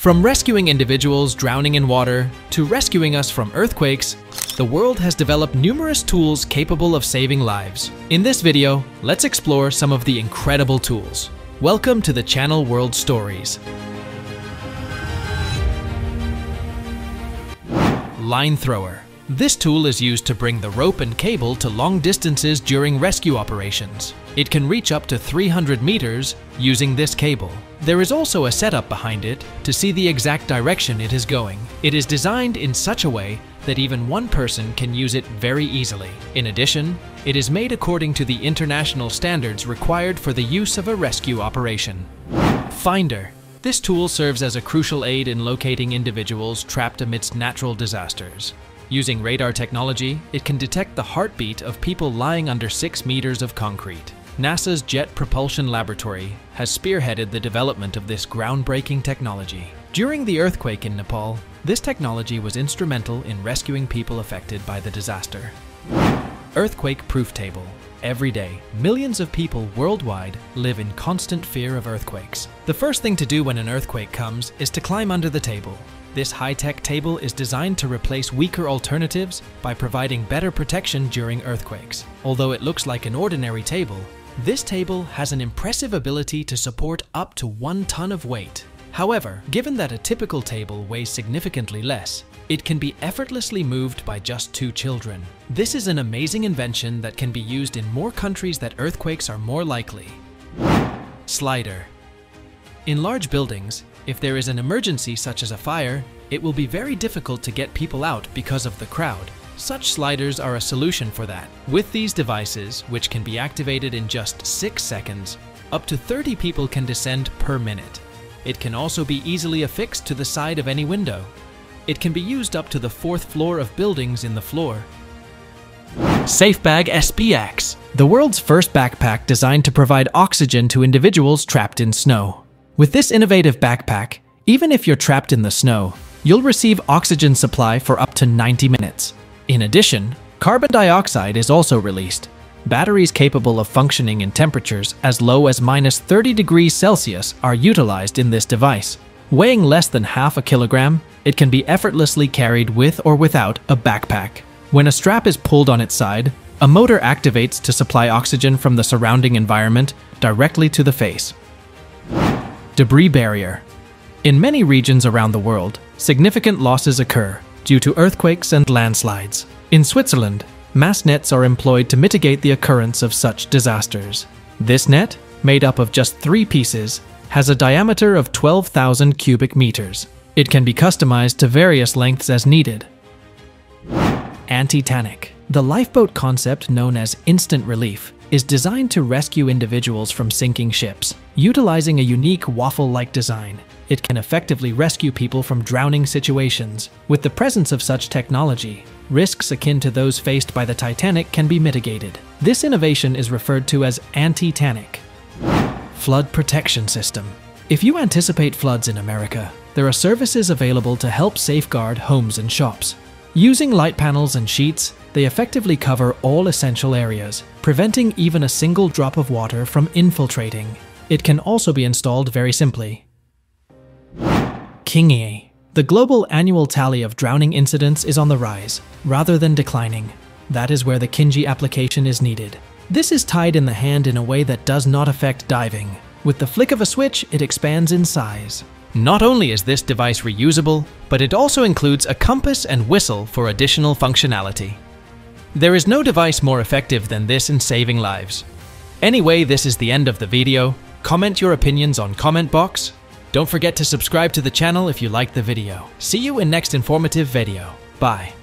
From rescuing individuals drowning in water to rescuing us from earthquakes, the world has developed numerous tools capable of saving lives. In this video, let's explore some of the incredible tools. Welcome to the channel World Stories. Line Thrower. This tool is used to bring the rope and cable to long distances during rescue operations. It can reach up to 300 meters using this cable. There is also a setup behind it to see the exact direction it is going. It is designed in such a way that even one person can use it very easily. In addition, it is made according to the international standards required for the use of a rescue operation. Finder. This tool serves as a crucial aid in locating individuals trapped amidst natural disasters. Using radar technology, it can detect the heartbeat of people lying under 6 meters of concrete. NASA's Jet Propulsion Laboratory has spearheaded the development of this groundbreaking technology. During the earthquake in Nepal, this technology was instrumental in rescuing people affected by the disaster. Earthquake Proof Table. Every day, millions of people worldwide live in constant fear of earthquakes. The first thing to do when an earthquake comes is to climb under the table. This high-tech table is designed to replace weaker alternatives by providing better protection during earthquakes. Although it looks like an ordinary table, this table has an impressive ability to support up to one ton of weight. However, given that a typical table weighs significantly less, it can be effortlessly moved by just two children. This is an amazing invention that can be used in more countries that earthquakes are more likely. Slider. In large buildings, if there is an emergency such as a fire, it will be very difficult to get people out because of the crowd. Such sliders are a solution for that. With these devices, which can be activated in just 6 seconds, up to 30 people can descend per minute. It can also be easily affixed to the side of any window. It can be used up to the fourth floor of buildings in the floor. Safeback SBX, the world's first backpack designed to provide oxygen to individuals trapped in snow. With this innovative backpack, even if you're trapped in the snow, you'll receive oxygen supply for up to 90 minutes. In addition, carbon dioxide is also released. Batteries capable of functioning in temperatures as low as minus 30 degrees Celsius are utilized in this device. Weighing less than half a kilogram, it can be effortlessly carried with or without a backpack. When a strap is pulled on its side, a motor activates to supply oxygen from the surrounding environment directly to the face. Debris Barrier In many regions around the world, significant losses occur, due to earthquakes and landslides. In Switzerland, mass nets are employed to mitigate the occurrence of such disasters. This net, made up of just three pieces, has a diameter of 12,000 cubic meters. It can be customized to various lengths as needed. Anti-Tannic. The lifeboat concept known as instant relief is designed to rescue individuals from sinking ships. Utilizing a unique waffle-like design, it can effectively rescue people from drowning situations. With the presence of such technology, risks akin to those faced by the Titanic can be mitigated. This innovation is referred to as anti-tannic. Flood Protection System If you anticipate floods in America, there are services available to help safeguard homes and shops. Using light panels and sheets, they effectively cover all essential areas, preventing even a single drop of water from infiltrating. It can also be installed very simply. Kingii. The global annual tally of drowning incidents is on the rise, rather than declining. That is where the Kingii application is needed. This is tied in the hand in a way that does not affect diving. With the flick of a switch, it expands in size. Not only is this device reusable, but it also includes a compass and whistle for additional functionality. There is no device more effective than this in saving lives. Anyway, this is the end of the video. Comment your opinions on comment box. Don't forget to subscribe to the channel if you liked the video. See you in next informative video. Bye.